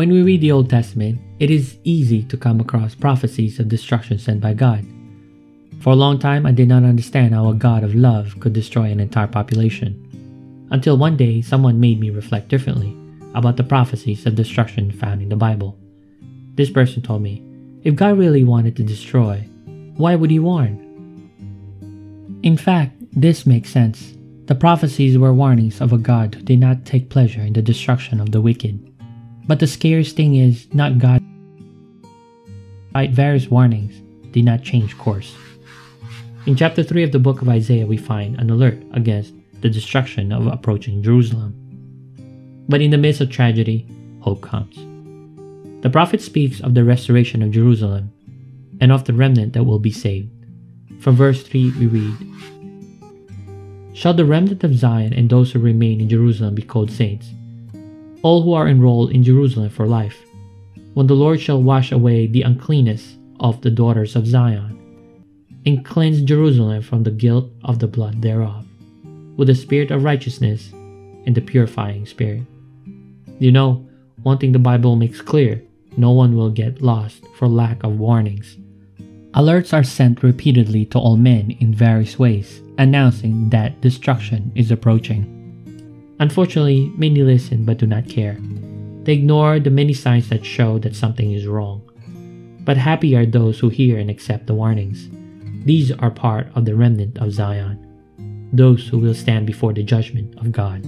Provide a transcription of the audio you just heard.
When we read the Old Testament, it is easy to come across prophecies of destruction sent by God. For a long time, I did not understand how a God of love could destroy an entire population. Until one day, someone made me reflect differently about the prophecies of destruction found in the Bible. This person told me, if God really wanted to destroy, why would he warn? In fact, this makes sense. The prophecies were warnings of a God who did not take pleasure in the destruction of the wicked. But the scariest thing is not God. Despite various warnings, did not change course. In chapter 3 of the book of Isaiah, we find an alert against the destruction of approaching Jerusalem. But in the midst of tragedy, hope comes. The prophet speaks of the restoration of Jerusalem and of the remnant that will be saved. From verse 3, we read Shall the remnant of Zion and those who remain in Jerusalem be called saints? All who are enrolled in Jerusalem for life, when the Lord shall wash away the uncleanness of the daughters of Zion, and cleanse Jerusalem from the guilt of the blood thereof, with the spirit of righteousness and the purifying spirit. You know, one thing the Bible makes clear no one will get lost for lack of warnings. Alerts are sent repeatedly to all men in various ways, announcing that destruction is approaching. Unfortunately, many listen but do not care. They ignore the many signs that show that something is wrong. But happy are those who hear and accept the warnings. These are part of the remnant of Zion, those who will stand before the judgment of God.